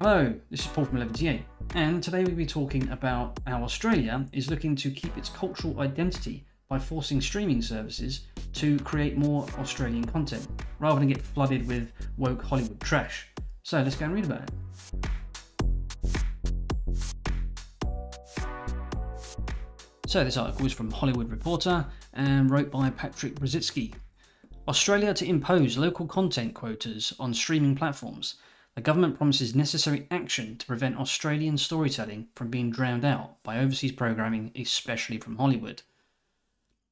Hello, this is Paul from Eleventy8, and today we'll be talking about how Australia is looking to keep its cultural identity by forcing streaming services to create more Australian content, rather than get flooded with woke Hollywood trash. So let's go and read about it. So this article is from Hollywood Reporter and wrote by Patrick Brzezicki. Australia to impose local content quotas on streaming platforms the government promises necessary action to prevent Australian storytelling from being drowned out by overseas programming, especially from Hollywood.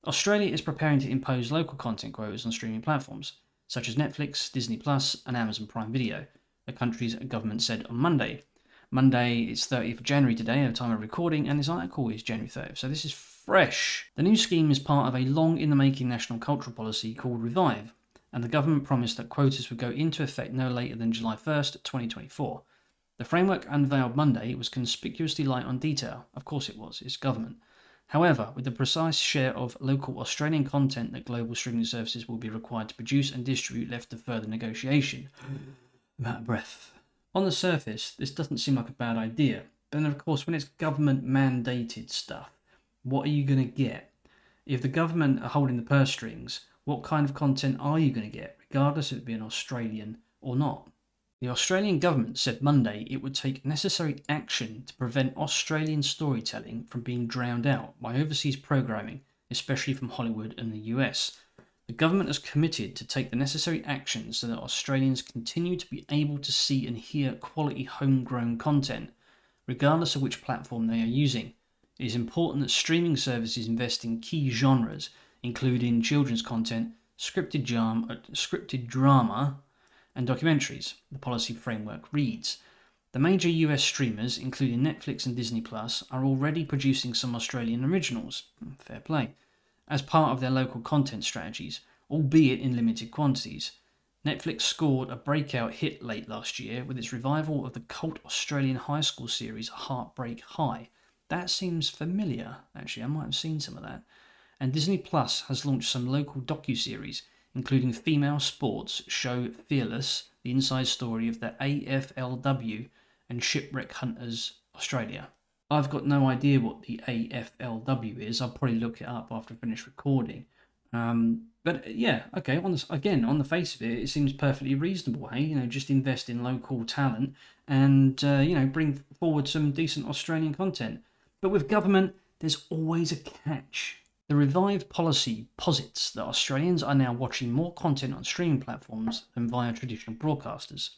Australia is preparing to impose local content quotas on streaming platforms, such as Netflix, Disney Plus, and Amazon Prime Video, the country's government said on Monday. Monday is 30th of January today, at the time of recording, and this article is January 30th, so this is fresh. The new scheme is part of a long in the making national cultural policy called Revive, and the government promised that quotas would go into effect no later than July 1st, 2024. The framework unveiled Monday was conspicuously light on detail. Of course it was, it's government. However, with the precise share of local Australian content that global streaming services will be required to produce and distribute left to further negotiation. I'm out of breath. On the surface, this doesn't seem like a bad idea, but then of course, when it's government mandated stuff, what are you going to get? If the government are holding the purse strings, what kind of content are you going to get, regardless of it being Australian or not? The Australian government said Monday it would take necessary action to prevent Australian storytelling from being drowned out by overseas programming, especially from Hollywood and the US. The government has committed to take the necessary actions so that Australians continue to be able to see and hear quality homegrown content, regardless of which platform they are using. It is important that streaming services invest in key genres including children's content, scripted, jam, uh, scripted drama, and documentaries, the policy framework reads. The major US streamers, including Netflix and Disney Plus, are already producing some Australian originals, hmm, fair play, as part of their local content strategies, albeit in limited quantities. Netflix scored a breakout hit late last year with its revival of the cult Australian high school series Heartbreak High. That seems familiar, actually, I might have seen some of that and Disney Plus has launched some local docu-series, including female sports show Fearless, the inside story of the AFLW and Shipwreck Hunters Australia. I've got no idea what the AFLW is. I'll probably look it up after I finish recording. Um, but yeah, okay. On the, again, on the face of it, it seems perfectly reasonable. Hey, you know, just invest in local talent and uh, you know bring forward some decent Australian content. But with government, there's always a catch. The revived policy posits that Australians are now watching more content on streaming platforms than via traditional broadcasters,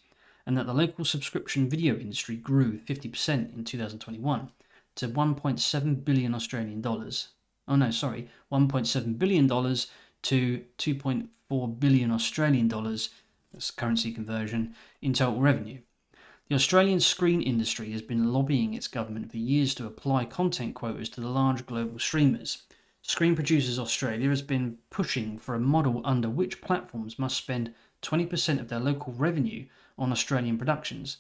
and that the local subscription video industry grew 50% in 2021 to 1.7 billion Australian dollars. Oh no, sorry, 1.7 billion dollars to 2.4 billion Australian dollars, that's currency conversion, in total revenue. The Australian screen industry has been lobbying its government for years to apply content quotas to the large global streamers Screen Producers Australia has been pushing for a model under which platforms must spend 20% of their local revenue on Australian productions.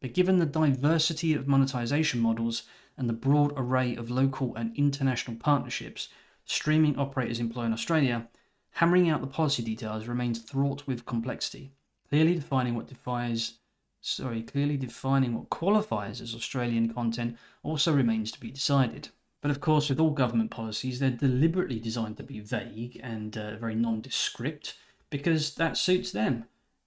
But given the diversity of monetisation models and the broad array of local and international partnerships streaming operators employ in Australia, hammering out the policy details remains fraught with complexity. Clearly defining what defies sorry, clearly defining what qualifies as Australian content also remains to be decided. But of course, with all government policies, they're deliberately designed to be vague and uh, very nondescript because that suits them.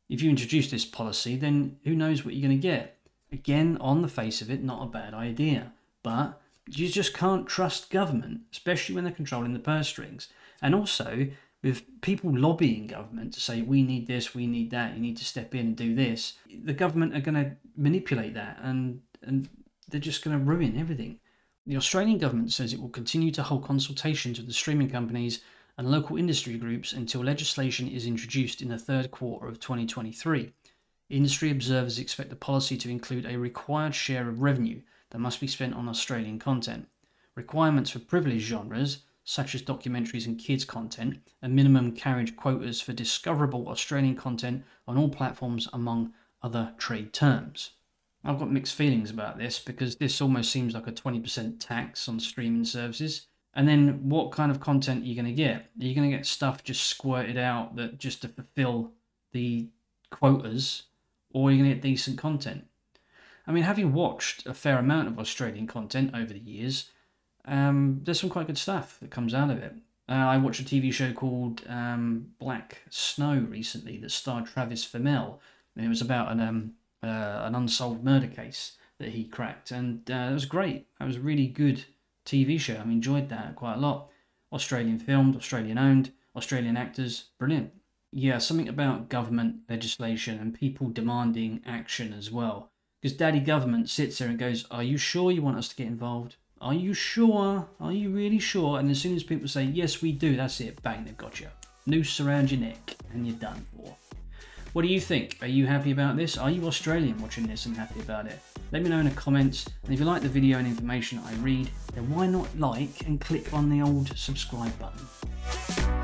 If you introduce this policy, then who knows what you're going to get? Again, on the face of it, not a bad idea. But you just can't trust government, especially when they're controlling the purse strings. And also, with people lobbying government to say, we need this, we need that, you need to step in and do this, the government are going to manipulate that and, and they're just going to ruin everything. The Australian government says it will continue to hold consultations with the streaming companies and local industry groups until legislation is introduced in the third quarter of 2023. Industry observers expect the policy to include a required share of revenue that must be spent on Australian content, requirements for privileged genres, such as documentaries and kids' content, and minimum carriage quotas for discoverable Australian content on all platforms, among other trade terms. I've got mixed feelings about this because this almost seems like a 20% tax on streaming services. And then what kind of content are you going to get? Are you going to get stuff just squirted out that just to fulfill the quotas, or are you going to get decent content? I mean, having watched a fair amount of Australian content over the years, um, there's some quite good stuff that comes out of it. Uh, I watched a TV show called um, Black Snow recently that starred Travis Fimmel, and it was about an um, uh, an unsolved murder case that he cracked, and uh, it was great. That was a really good TV show. I enjoyed that quite a lot. Australian filmed, Australian owned, Australian actors, brilliant. Yeah, something about government legislation and people demanding action as well. Because daddy government sits there and goes, Are you sure you want us to get involved? Are you sure? Are you really sure? And as soon as people say, Yes, we do, that's it. Bang, they've got you. Noose around your neck, and you're done for. What do you think? Are you happy about this? Are you Australian watching this and happy about it? Let me know in the comments. And if you like the video and information I read, then why not like and click on the old subscribe button?